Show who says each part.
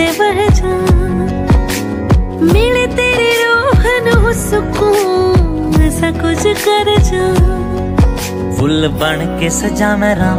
Speaker 1: ते बह जा मिले तेरी रूह नु सुकून, ऐसा कुछ कर जा
Speaker 2: फुल बन के सजा मैं राम